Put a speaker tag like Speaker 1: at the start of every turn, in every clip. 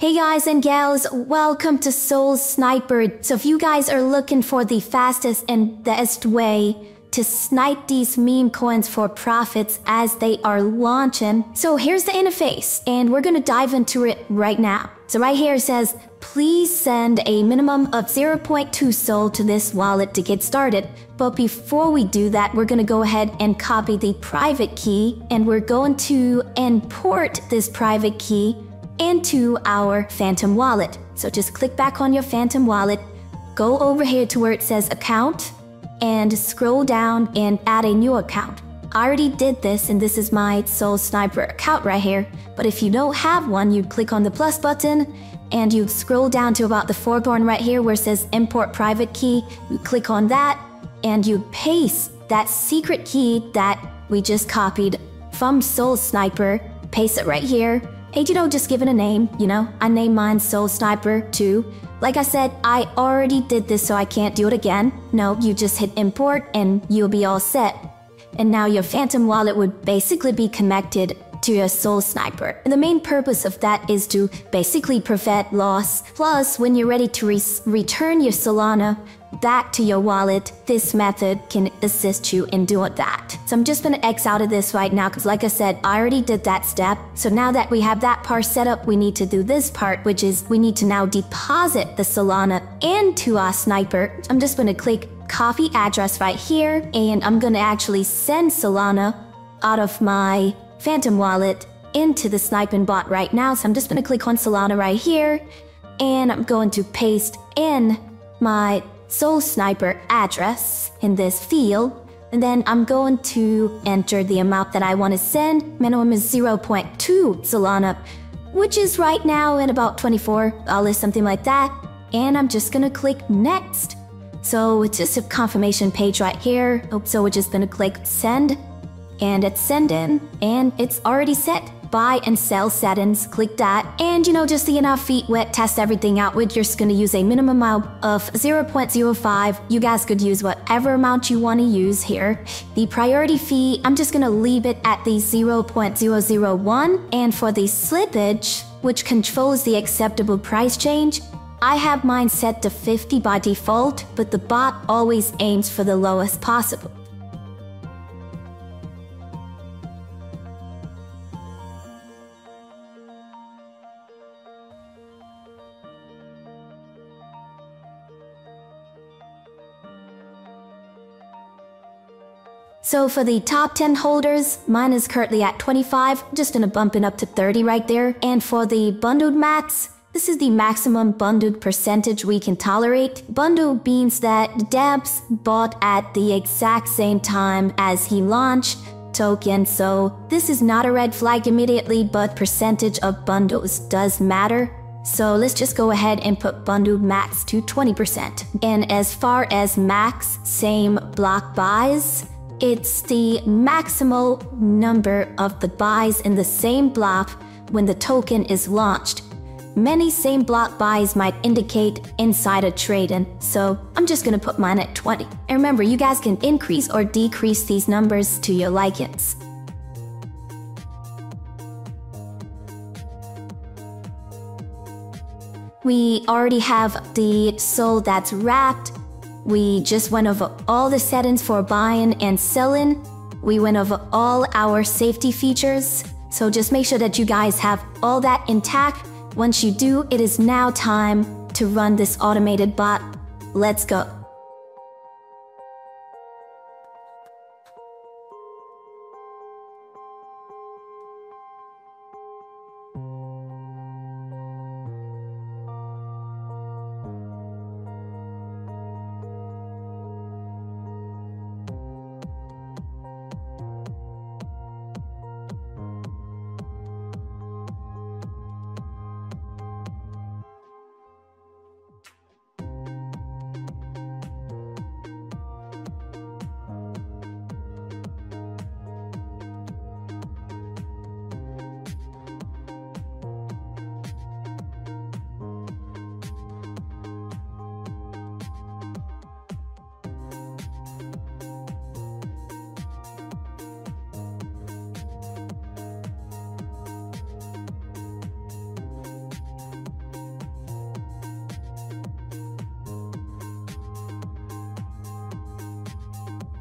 Speaker 1: Hey guys and gals, welcome to Sol Sniper. So if you guys are looking for the fastest and best way to snipe these meme coins for profits as they are launching, so here's the interface and we're gonna dive into it right now. So right here it says, please send a minimum of 0.2 SOL to this wallet to get started. But before we do that, we're gonna go ahead and copy the private key and we're going to import this private key into our Phantom wallet. So just click back on your Phantom wallet, go over here to where it says account, and scroll down and add a new account. I already did this and this is my Sol Sniper account right here, but if you don't have one, you click on the plus button and you scroll down to about the one right here where it says import private key. You click on that and you paste that secret key that we just copied from Sol Sniper, paste it right here, Hey, you know, just give it a name, you know? I named mine Sol Sniper 2. Like I said, I already did this so I can't do it again. No, you just hit import and you'll be all set. And now your Phantom wallet would basically be connected to your Sol Sniper. And the main purpose of that is to basically prevent loss. Plus, when you're ready to re return your Solana back to your wallet, this method can assist you in doing that. So I'm just gonna X out of this right now because like I said, I already did that step. So now that we have that part set up, we need to do this part, which is we need to now deposit the Solana into our sniper. I'm just gonna click copy address right here and I'm gonna actually send Solana out of my Phantom wallet into the sniping bot right now. So I'm just gonna click on Solana right here and I'm going to paste in my Sol Sniper address in this field. And then I'm going to enter the amount that I want to send. Minimum is 0.2 Solana, which is right now at about 24 dollars, something like that. And I'm just gonna click next. So it's just a confirmation page right here. So we're just gonna click send and it's send in and it's already set buy and sell settings, click that, and you know, just see enough feet wet, test everything out. We're just gonna use a minimum amount of 0.05. You guys could use whatever amount you wanna use here. The priority fee, I'm just gonna leave it at the 0.001, and for the slippage, which controls the acceptable price change, I have mine set to 50 by default, but the bot always aims for the lowest possible. So for the top 10 holders, mine is currently at 25, just gonna bump it up to 30 right there. And for the bundled max, this is the maximum bundled percentage we can tolerate. Bundle means that devs bought at the exact same time as he launched token, so this is not a red flag immediately, but percentage of bundles does matter. So let's just go ahead and put bundled max to 20%. And as far as max same block buys, it's the maximal number of the buys in the same block when the token is launched. Many same block buys might indicate insider trading, so I'm just gonna put mine at 20. And remember, you guys can increase or decrease these numbers to your likings. We already have the SOL that's wrapped, we just went over all the settings for buying and selling. We went over all our safety features. So just make sure that you guys have all that intact. Once you do, it is now time to run this automated bot. Let's go.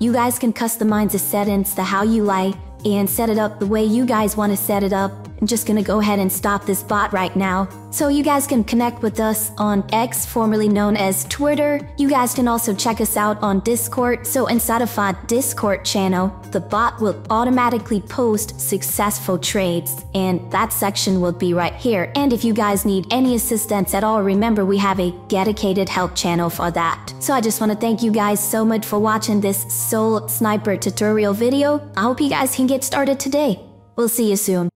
Speaker 1: You guys can customize the settings to how you like and set it up the way you guys want to set it up. I'm just gonna go ahead and stop this bot right now. So you guys can connect with us on X, formerly known as Twitter. You guys can also check us out on Discord. So inside of our Discord channel, the bot will automatically post successful trades and that section will be right here. And if you guys need any assistance at all, remember we have a dedicated help channel for that. So I just want to thank you guys so much for watching this Sol Sniper tutorial video. I hope you guys can get started today. We'll see you soon.